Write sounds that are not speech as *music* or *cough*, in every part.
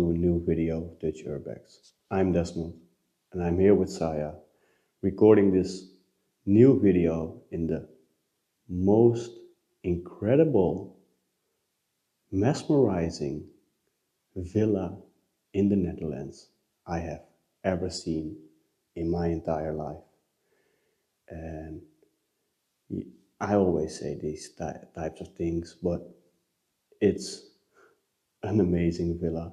to a new video of Dutch Urbex. I'm Desmond and I'm here with Saya recording this new video in the most incredible, mesmerizing villa in the Netherlands I have ever seen in my entire life. And I always say these ty- types of things, but it's an amazing villa.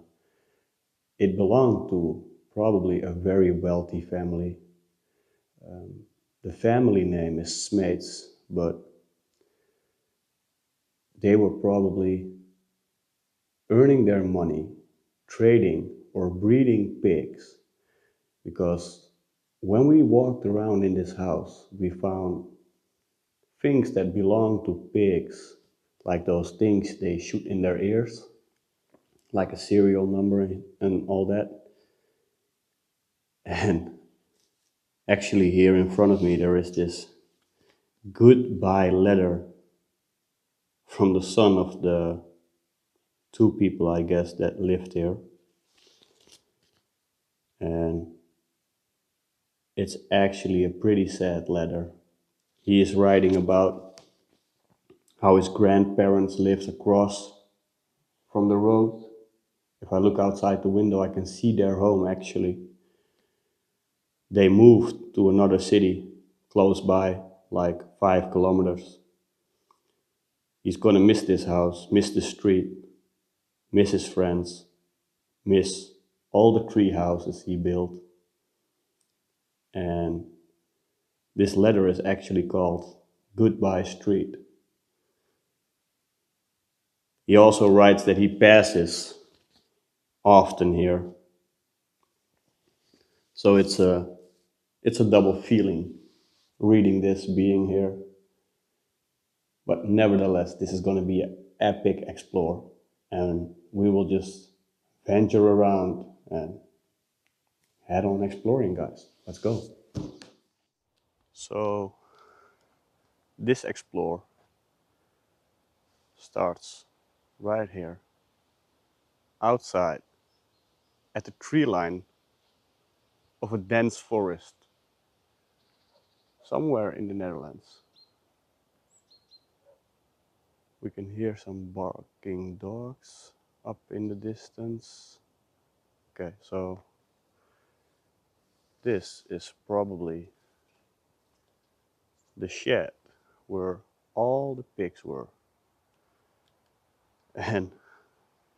It belonged to probably a very wealthy family. Um, the family name is Smeets, but they were probably earning their money trading or breeding pigs because when we walked around in this house, we found things that belong to pigs, like those things they shoot in their ears, like a serial number and, all that. And actually, here in front of me, there is this goodbye letter from the son of the two people, I guess, that lived here. And it's actually a pretty sad letter. He is writing about how his grandparents lived across from the road. If I look outside the window, I can see their home actually. They moved to another city close by, like five kilometers. He's gonna miss this house, miss the street, miss his friends, miss all the tree houses he built. And this letter is actually called Goodbye Street. He also writes that he passes often here. So it's a it's a double feeling reading this, being here. But nevertheless, this is going to be an epic explore, and we will just venture around and head on exploring, guys. Let's go. So, this explore starts right here, outside, at the tree line of a dense forest, somewhere in the Netherlands. We can hear some barking dogs up in the distance. Okay, so this is probably the shed where all the pigs were. And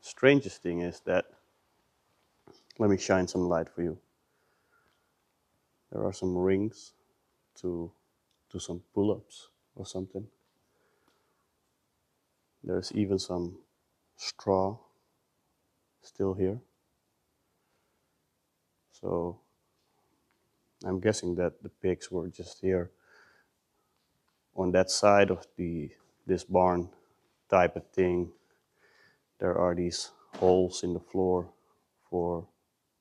strangest thing is that let me shine some light for you. There are some rings to do some pull-ups or something. There's even some straw still here. So I'm guessing that the pigs were just here on that side of the this barn type of thing. There are these holes in the floor for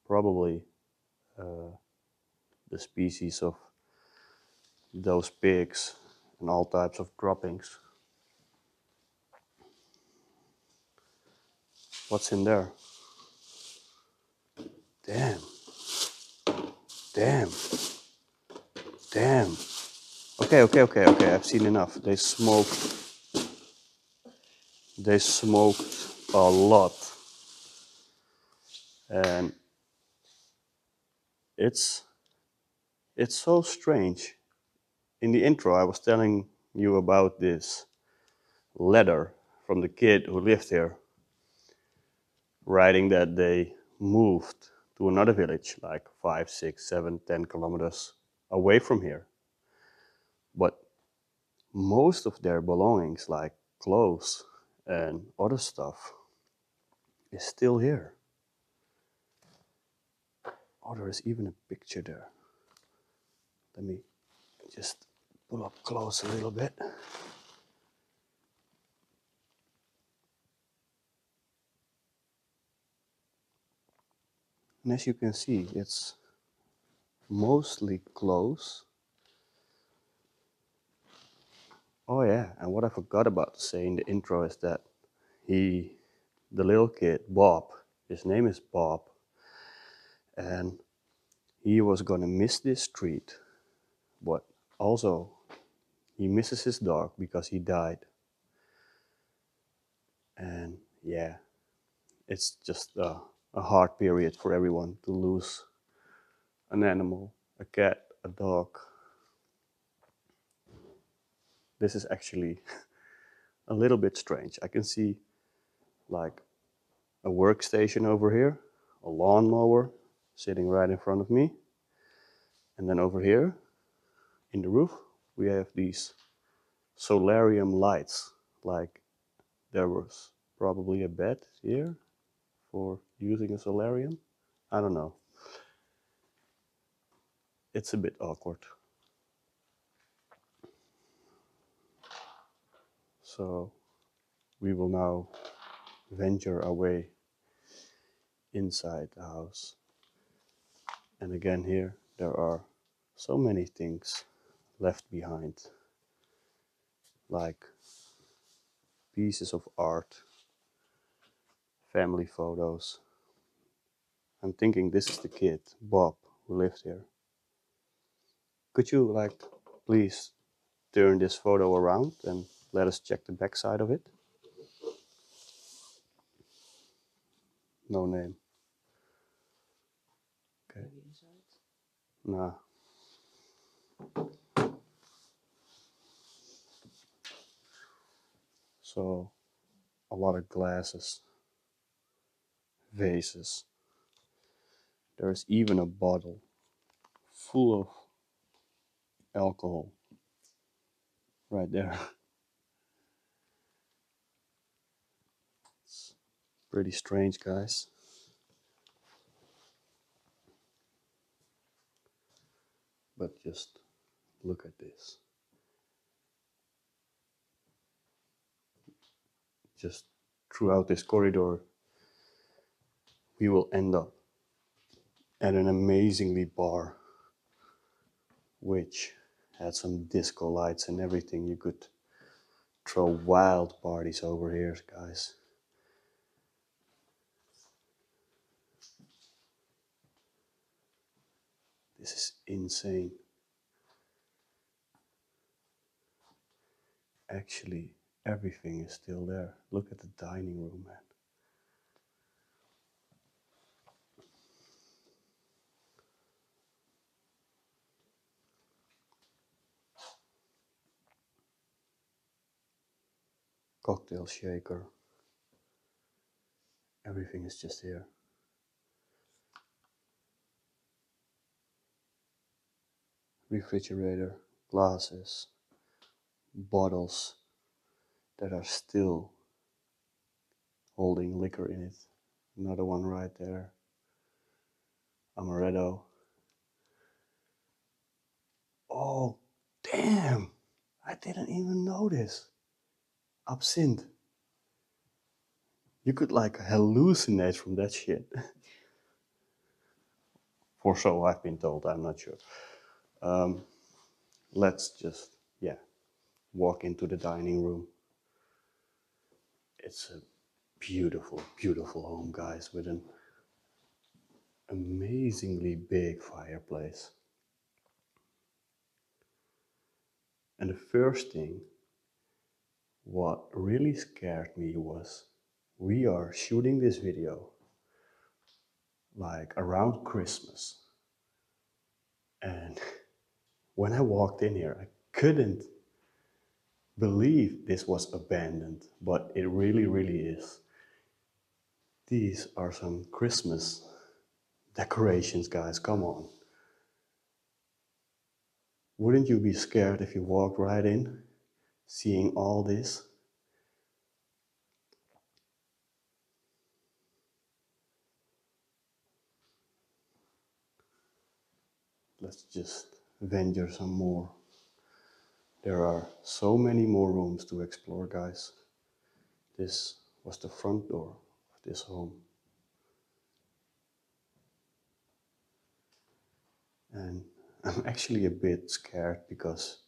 probably uh, the species of those pigs and all types of droppings. What's in there? Damn. Damn. Damn. Okay, okay, okay, okay. I've seen enough. They smoked. They smoked a lot. And it's it's so strange. In the intro I was telling you about this letter from the kid who lived here writing that they moved to another village like five, six, seven, ten kilometers away from here. But most of their belongings, like clothes and other stuff, is still here. Oh, there is even a picture there. Let me just pull up close a little bit. And as you can see, it's mostly close. Oh yeah, and what I forgot about to say in the intro is that he, the little kid, Bob, His name is Bob. And he was gonna miss this street, but also he misses his dog because he died. And yeah, it's just a, a hard period for everyone to lose an animal, a cat, a dog. This is actually *laughs* a little bit strange. I can see like a workstation over here, a lawnmower sitting right in front of me. And then over here in the roof, we have these solarium lights. Like there was probably a bed here for using a solarium. I don't know. It's a bit awkward. So we will now venture our way inside the house. And again, here there are so many things left behind, like pieces of art, family photos. I'm thinking this is the kid, Bob, who lived here. Could you, like, please turn this photo around and let us check the backside of it? No name. Okay. Nah. So, a lot of glasses, vases. There's even a bottle full of alcohol right there. *laughs* It's pretty strange, guys. But just look at this. Just throughout this corridor, we will end up at an amazingly bar, which had some disco lights and everything. You could throw wild parties over here, guys. This is insane. Actually, everything is still there. Look at the dining room, man. Cocktail shaker. Everything is just here. Refrigerator, glasses, bottles that are still holding liquor in it. Another one right there. Amaretto. Oh, damn! I didn't even notice. Absinthe. You could like hallucinate from that shit. *laughs* For so I've been told, I'm not sure. Um, let's just, yeah, walk into the dining room. It's a beautiful, beautiful home, guys, with an amazingly big fireplace. And the first thing what really scared me was we are shooting this video like around Christmas. And *laughs* when I walked in here, I couldn't believe this was abandoned, but it really, really is. These are some Christmas decorations, guys. Come on. Wouldn't you be scared if you walked right in, seeing all this? Let's just venture some more. There are so many more rooms to explore, guys. This was the front door of this home. And *laughs* I'm actually a bit scared because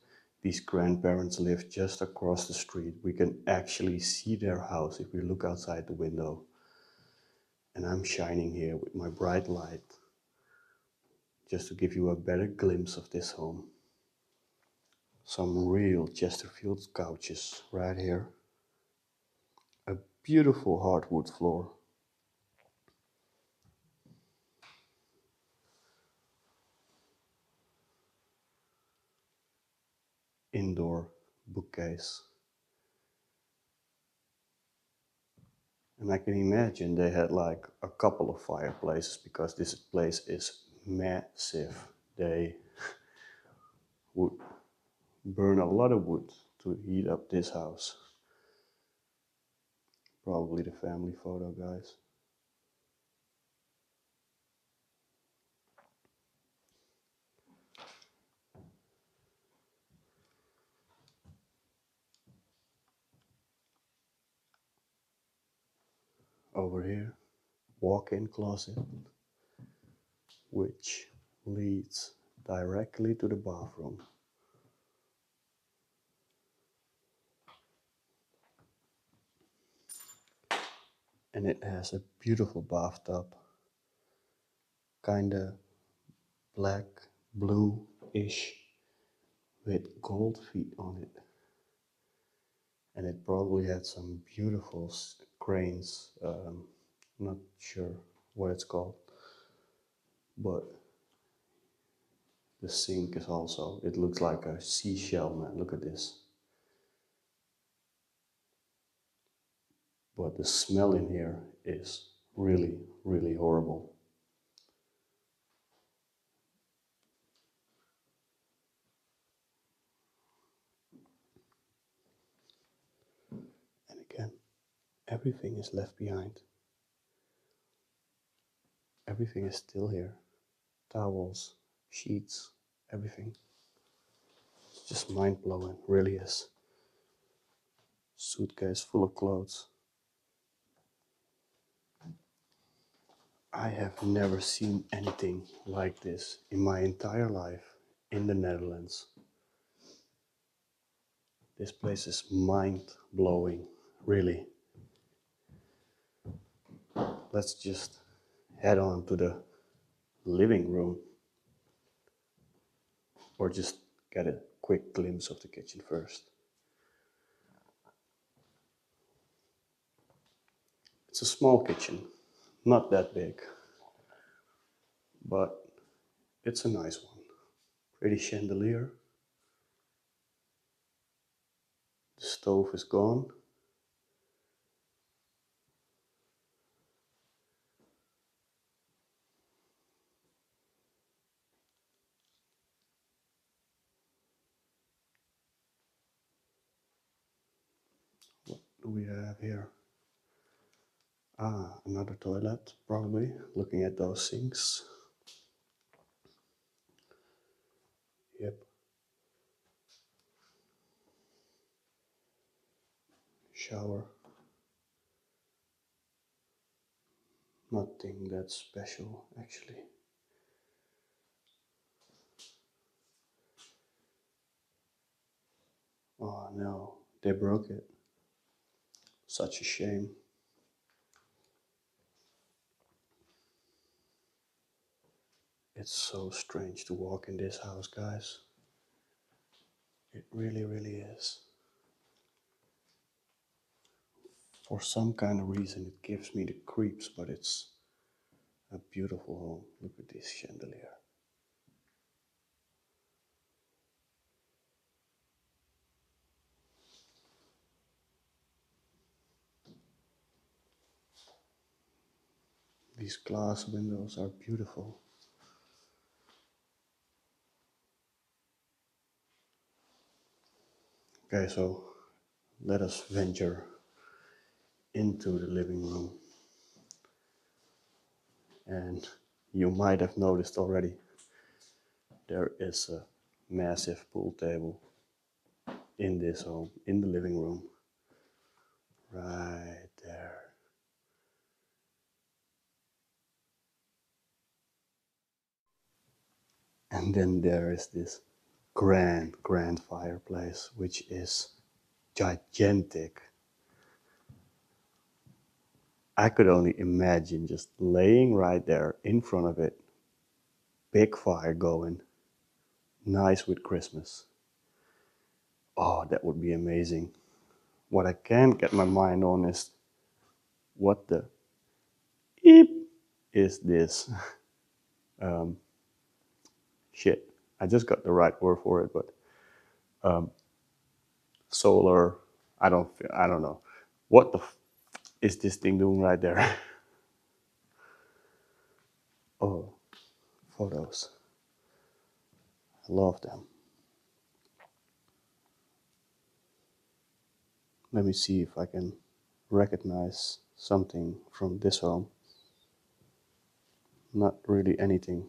these grandparents live just across the street. We can actually see their house if we look outside the window. And I'm shining here with my bright light just to give you a better glimpse of this home. Some real Chesterfield couches right here. A beautiful hardwood floor. Indoor bookcase. And I can imagine they had like a couple of fireplaces because this place is massive. They would burn a lot of wood to heat up this house. Probably the family photo, guys. Over here, walk-in closet which leads directly to the bathroom. And it has a beautiful bathtub, kinda black, blue-ish, with gold feet on it. And it probably had some beautiful cranes, um, not sure what it's called but the sink is also, it looks like a seashell, man. Look at this. But the smell in here is really, really horrible. And again, everything is left behind. Everything is still here towels, sheets, everything. It's just mind blowing, really is. Suitcase full of clothes. I have never seen anything like this in my entire life in the Netherlands. This place is mind blowing, really. Let's just head on to the living room or just get a quick glimpse of the kitchen first. It's a small kitchen, not that big, but it's a nice one. Pretty chandelier. The stove is gone. do we have here? Ah, another toilet, probably, looking at those sinks. Yep. Shower. Nothing that special, actually. Oh no, they broke it. Such a shame. It's so strange to walk in this house, guys. It really, really is. For some kind of reason, it gives me the creeps, but it's a beautiful home. Look at this chandelier. These glass windows are beautiful. Okay, so let us venture into the living room. And you might have noticed already there is a massive pool table in this home, in the living room. Right there. And then there is this grand, grand fireplace, which is gigantic. I could only imagine just laying right there in front of it, big fire going, nice with Christmas. Oh, that would be amazing. What I can't get my mind on is what the eep is this? *laughs* um, shit. I just got the right word for it, but um, solar. I don't. Feel, I don't know. What the f- is this thing doing right there? *laughs* oh, photos. I love them. Let me see if I can recognize something from this home. Not really anything.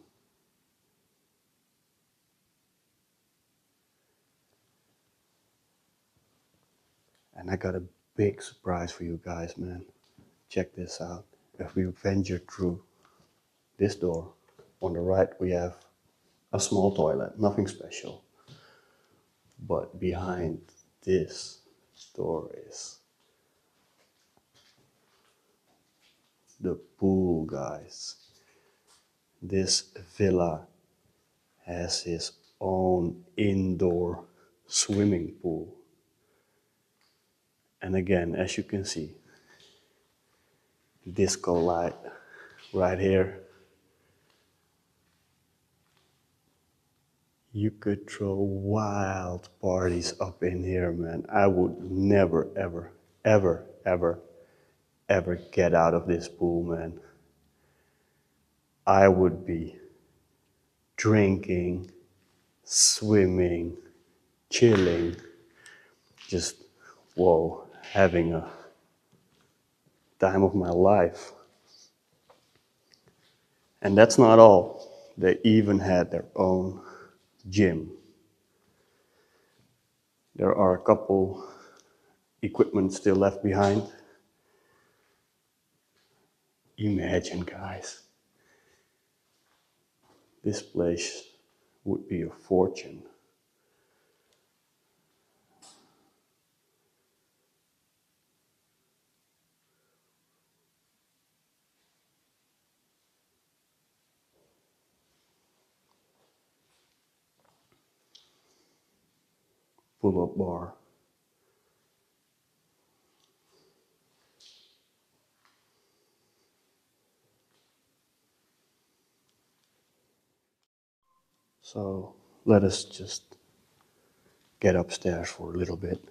And I got a big surprise for you guys, man. Check this out. If we venture through this door, on the right we have a small toilet, nothing special. But behind this door is the pool, guys. This villa has its own indoor swimming pool. And again, as you can see, disco light right here. You could throw wild parties up in here, man. I would never, ever, ever, ever, ever get out of this pool, man. I would be drinking, swimming, chilling, just, whoa, having a time of my life. And that's not all. They even had their own gym. There are a couple equipment still left behind. Imagine, guys, this place would be a fortune. Pull up bar. So let us just get upstairs for a little bit.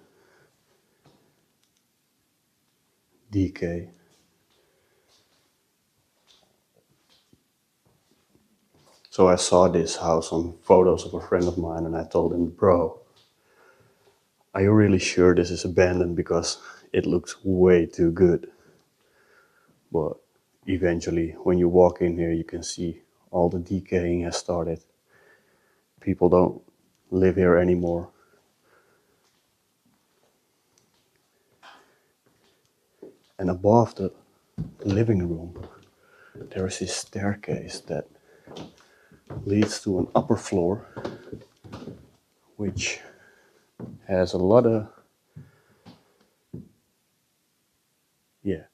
DK. So I saw this house on photos of a friend of mine and I told him, bro, are you really sure this is abandoned? Because it looks way too good. But eventually, when you walk in here, you can see all the decaying has started. People don't live here anymore. And above the living room, there is this staircase that leads to an upper floor, which has a lot of yeah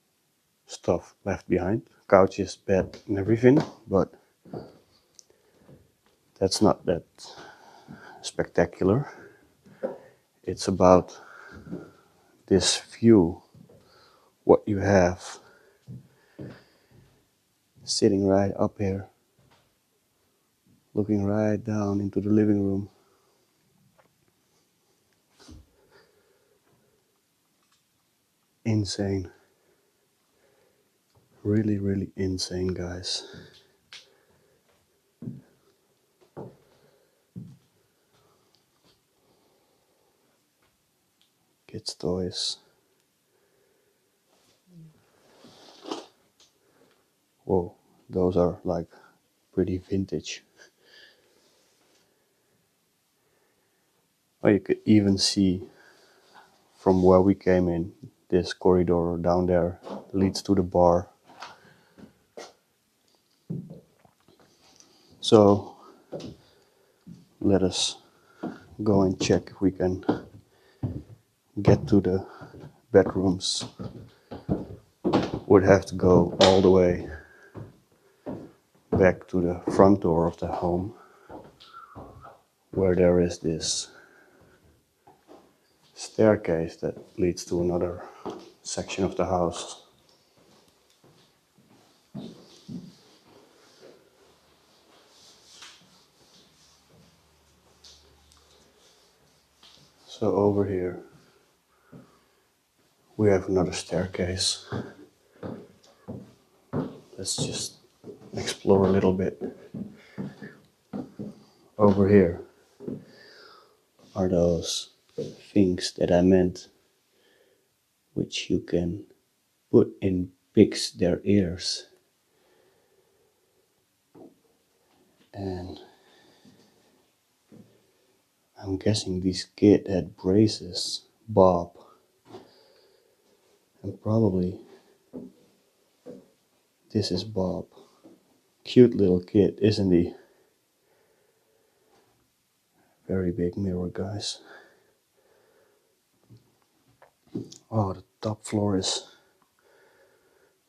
stuff left behind. Couches bed and everything but that's not that spectacular. It's about this view what you have sitting right up here looking right down into the living room insane. Really, really insane, guys. Kids' toys. Whoa, those are like pretty vintage. Oh, you could even see from where we came in this corridor down there leads to the bar. So let us go and check if we can get to the bedrooms. would have to go all the way back to the front door of the home where there is this staircase that leads to another section of the house. So over here we have another staircase. Let's just explore a little bit. Over here are those things that I meant, which you can put in pigs their ears. And I'm guessing this kid had braces, Bob. And probably this is Bob. Cute little kid, isn't he? Very big mirror, guys. Oh, the top floor is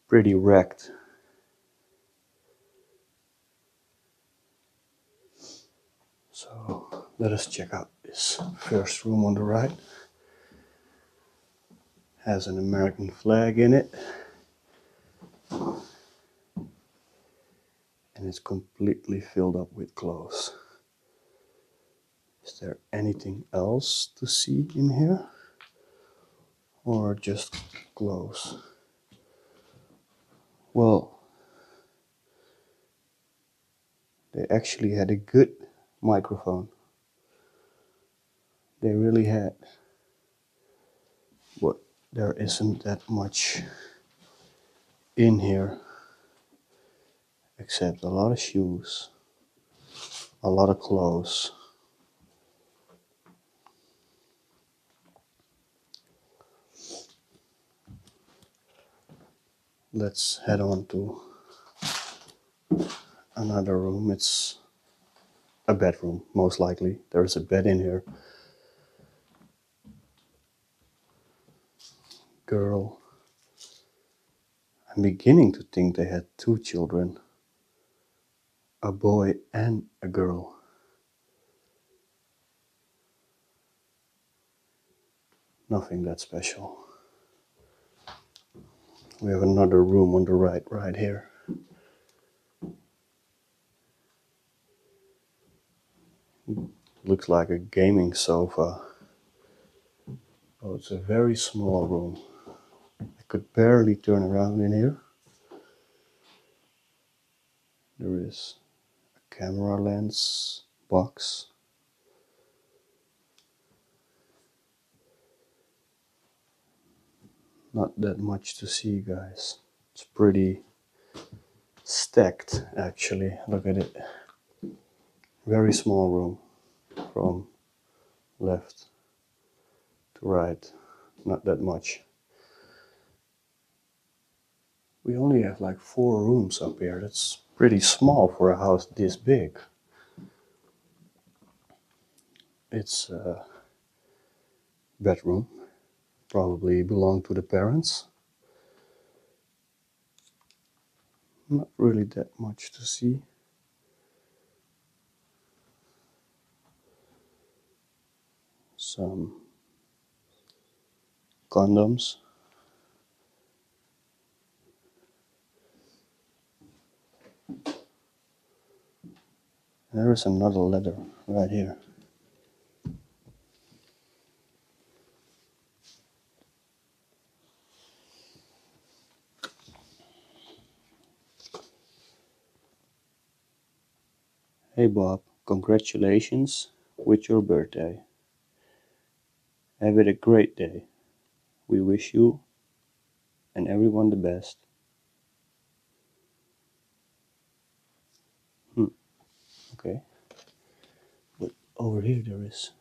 pretty wrecked. So let us check out this first room on the right. Has an American flag in it. And it's completely filled up with clothes. Is there anything else to see in here? Or just clothes? Well, they actually had a good microphone. They really had. But there isn't that much in here except a lot of shoes, a lot of clothes. Let's head on to another room. It's a bedroom, most likely. There's a bed in here. Girl. I'm beginning to think they had two children a boy and a girl. Nothing that special. We have another room on the right, right here. Looks like a gaming sofa. Oh, it's a very small room. I could barely turn around in here. There is a camera lens box. Not that much to see guys. It's pretty stacked actually. Look at it. Very small room from left to right. Not that much. We only have like four rooms up here. That's pretty small for a house this big. It's a bedroom probably belong to the parents. Not really that much to see. Some condoms. There is another letter right here. Bob, congratulations with your birthday. Have it a great day. We wish you and everyone the best. Hmm. Okay. But over here there is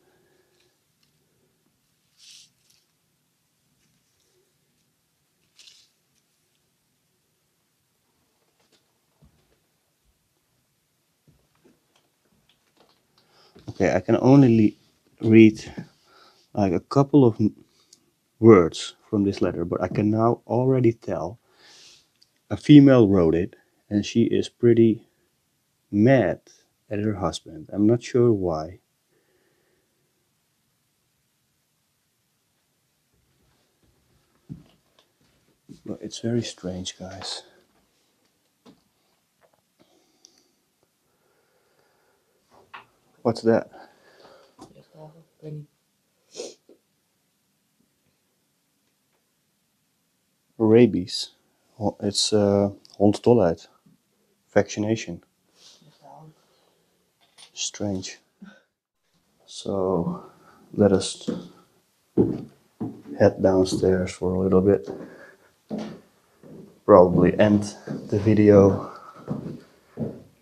Okay, I can only read like a couple of words from this letter, but I can now already tell a female wrote it and she is pretty mad at her husband. I'm not sure why. But it's very strange, guys. What's that? Rabies. It's uh, hondsdolheid. Vaccination. Strange. So let us head downstairs for a little bit. Probably end the video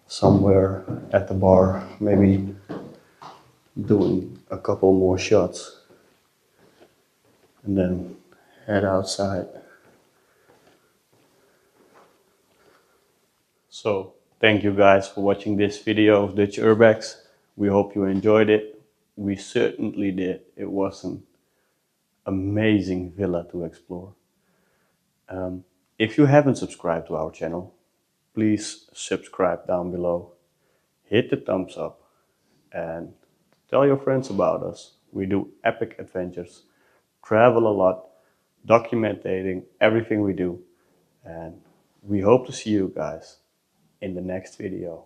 somewhere at the bar, maybe doing a couple more shots and then head outside. So thank you guys for watching this video of Dutch Urbex. We hope you enjoyed it. We certainly did. It was an amazing villa to explore. Um, if you haven't subscribed to our channel, please subscribe down below. Hit the thumbs up and tell your friends about us. We do epic adventures, travel a lot, documenting everything we do. And we hope to see you guys in the next video.